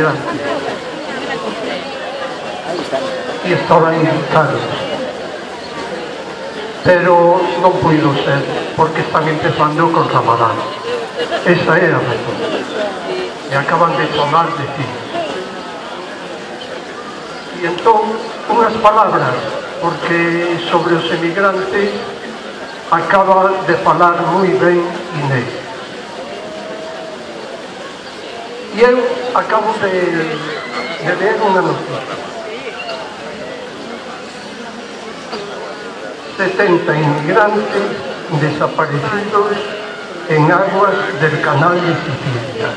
emigrantes e estaban invitados. Pero non puido ser porque están empezando con Ramadán. Esa era a razón e acaban de sonar de ti. E entón unhas palabras porque sobre os emigrantes acaba de falar moi ben Inés. E eu acabo de, de ler unha noticia 70 inmigrantes desaparecidos en aguas del canal de Sicilia.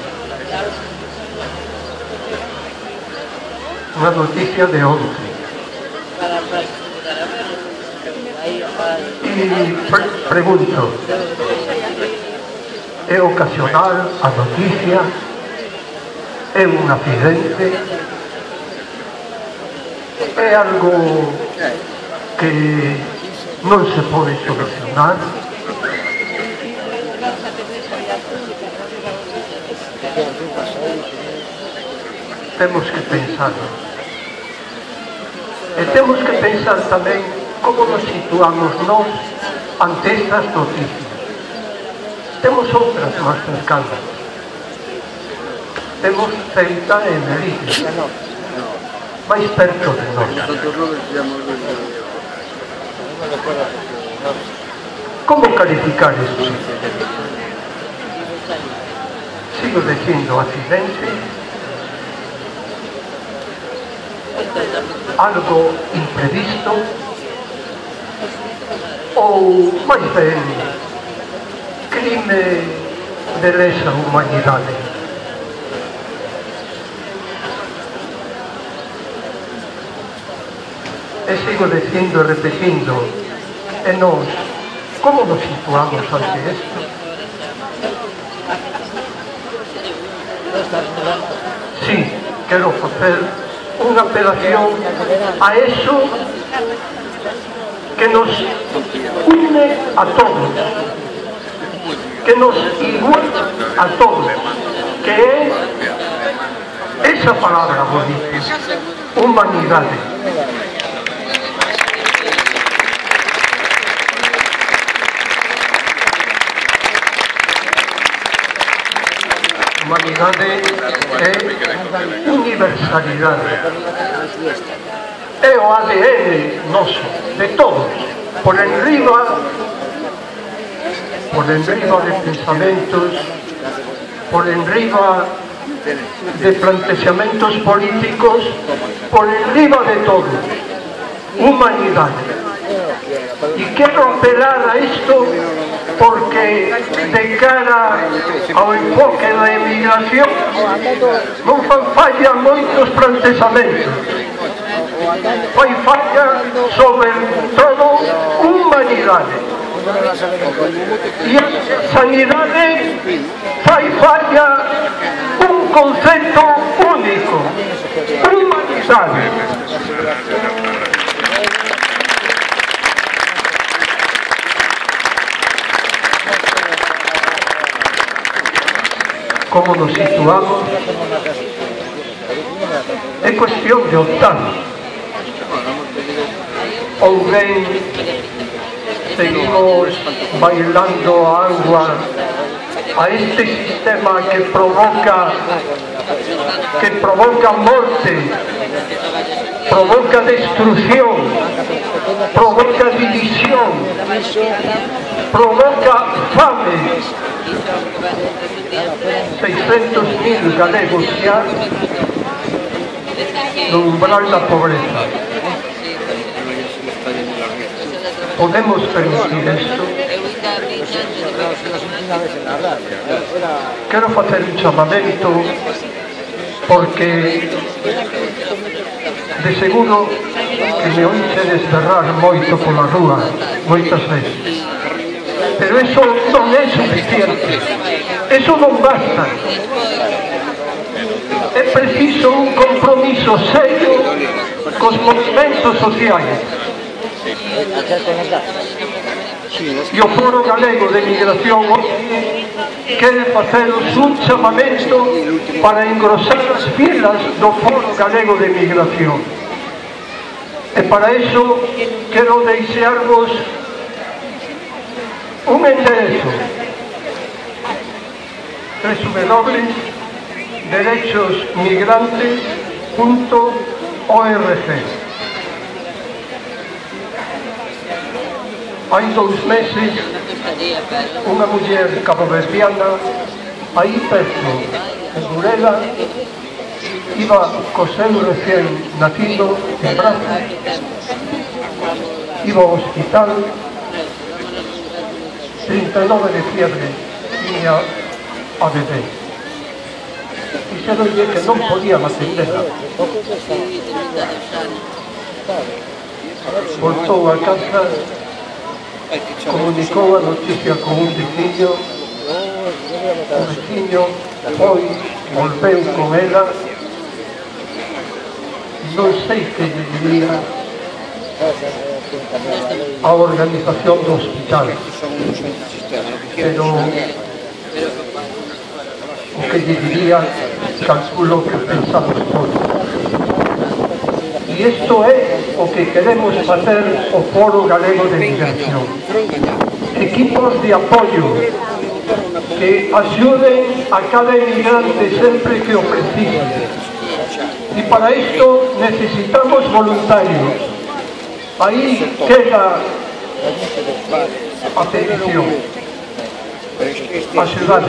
Una noticia de 11. Y pre pregunto, ¿é ocasional a noticia? é un accidente, é algo que non se pode solucionar, temos que pensar e temos que pensar tamén como nos situamos nós ante estas noticias temos outras máis cercanas temos Ceuta e Melilla máis perto de nós ¿Cómo calificar eso? Sigo diciendo accidente, algo imprevisto. Ou, máis ben, crime de lesa humanidade. e sigo dicindo e eh, repetindo e nós como nos situamos ante isto? Sí, quero facer unha apelación a eso que nos une a todos que nos iguala a todos que é esa palabra bonita humanidade humanidade é universalidade. É o ADN noso, de todos, por enriba, por enriba de pensamentos, por enriba de planteamientos políticos, por enriba de todo. Humanidade. E quero apelar a isto porque de cara ao enfoque da emigración non fan falla moitos plantexamentos. Fai falla sobre todo humanidade. E a sanidade fai falla un concepto único humanidade. como nos situamos, é cuestión de optar. Ou ben seguimos bailando a agua a este sistema que provoca que provoca morte, provoca destrucción, provoca división, provoca fame, 600.000 galegos xa no umbral da pobreza. Podemos permitir isto? Quero facer un chamamento porque de seguro que me oixe desferrar moito pola rúa moitas veces pero eso non é suficiente. Eso non basta. É preciso un compromiso serio cos movimentos sociais. E o Foro Galego de Migración quere facer un chamamento para engrosar as filas do Foro Galego de Migración. E para iso quero deixarvos un enderezo www.derechosmigrantes.org Hai dous meses unha muller caboverdiana aí perto en Burela iba co seu recén nacido en brazos iba ao hospital 39 de fiebre tiña a bebé dixeronlle que non podían atenderla voltou a casa comunicou a noticia con un veciño o veciño foi volveu con ela non sei que lle diría a organización do hospital. Pero o que lle diría, calculo que pensamos todos. E isto é o que queremos facer o Foro Galego de Migración. Equipos de apoio que axuden a cada emigrante sempre que o precise. E para isto necesitamos voluntarios Aí chega a petição, a chegada.